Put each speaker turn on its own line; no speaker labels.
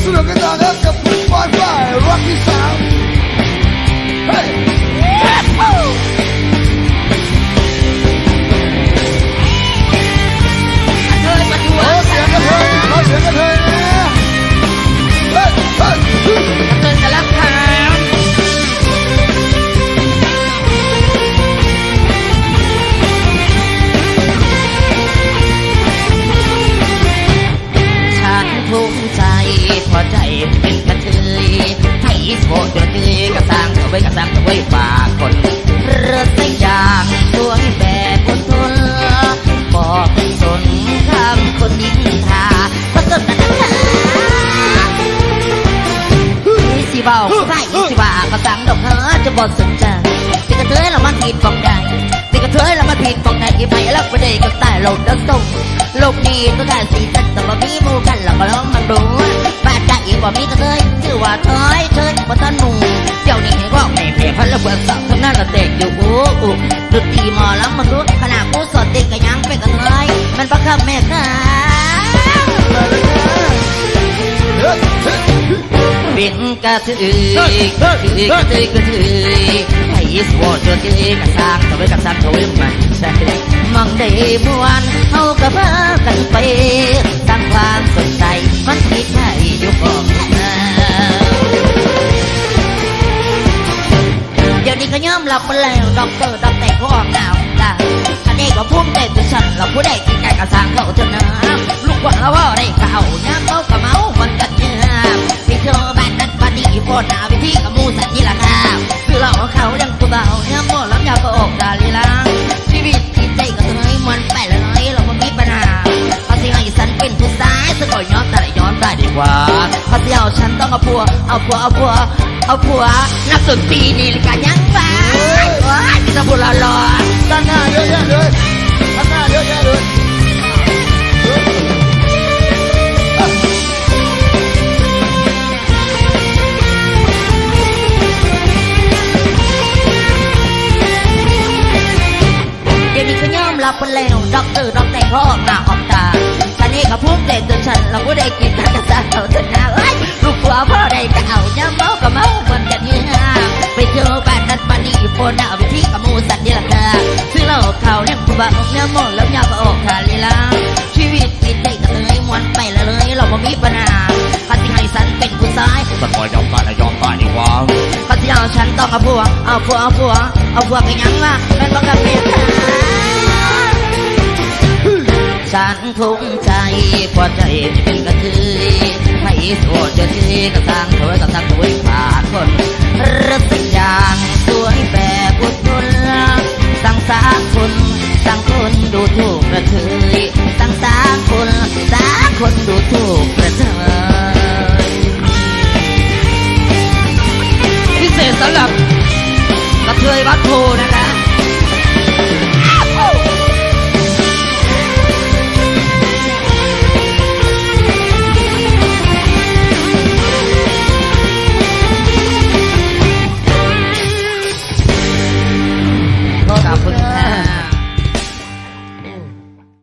สุดกันตอนนั้น
ดกระเทยกระสังเอาไว้กระสังเอาไว้ฝากคนเรือสักอย่างสวยแบบคนทนบอกสนคำคนนินทาก็สนนะคะสิเบาใช่สิว่ากระสังดอกเธอจะบอกสนใจสิกระเทยเรามาทีฟองใดสิกระเทยเรามาทีฟองใดกี่ไปแล้วไปได้ก็ตายเราเดินส่งโลกนี้ตัวได้สีสันแต่ว่ามีมูกันแล้วก็ลอง ว่ามีกระเทยชื่อว่าเทยเทยว่าท่านหนุ่มเจ้านี่ให้บอกในเพลงพันละเบิกสับทั้งนั้นละเตกอยู่โอ้โหดนตรีหมอลำมันรู้ขนาดผู้สดเด็กก็ยังเป็นกระเทยมันประคับแม่ข้าเป็นกระเทยกระเทยกระเทยกระเทยให้สวอดกระเทยกระซังทำไว้กระซังทำไว้มันแซ่มังได้มวนเฮาก็พากันไปตั้งความสนใจ ดับแล้วดอกเตอร์ดอกแต่งก็ออกหนาวจ้ะอันนี้ก็พุ่มแต่ตัวฉันเราผู้ใดกินไก่กระซังเขาเถอะนะลูกว่าเราว่าได้เข่าน้ำเมากับเมามันกันเยอพี่เธอบ้านนั้นบ้านนี้โคตรหนาวิธีกับมูสันนี่ละครับคือเราเขายังตัวเบาน้ำหมดล้วยาก็ออกดาลีลังชีวิตที่ใจก็เฮ้ยมันไปเลยเราไม่มีปัญหาภาษีให้ฉันเป็นผู้ชายสักก่อนย้อนแต่ย้อนได้ดีกว่าภาษีเอาฉันต้องเอาผัวเอาผัวเอาผัวเอาผัวนักดนตรีนี่กันยังบ้า ยจะพูดละลอ
ด้านหน้าเยอะแยะเลยด้านหน้าเยอะแยะเลยเดี๋
ยวนี้ก็ยอมรับไปแล้วด็อกเตอร์ด็อกแต่งเขาออกหน้าออกตาฉันนี่ก็พุ่งเตะจนฉันเราก็ได้กินทั้งกระซ่าเขาจนหน้าเอ้ลูกผัวพ่อได้ก็เอาย่ำเมาก็เมา เขาเนี่ยกูบ้าเนี่ยมองแล้วยาก็ออกทาลีลาชีวิตกินได้ก็เลยมวนไปละเลยเราไม่มีปัญหาพัสิให้ฉันเป็นผู้ชาย
สัน่อยยอมตายและยอมตายดีกว่า
พัสิเอาฉันต้องเอาผัวเอาผัวเอาผัวเอาผัวกันยังล่ะเป็นบังคับเมียค่ะฉันภูมิใจพอใจที่เป็นกระเทยให้สวดเจอที่กระสัง าคนดูถูกกระเทย
พิเศษสำหรับกระเทยวัดโพนะคะ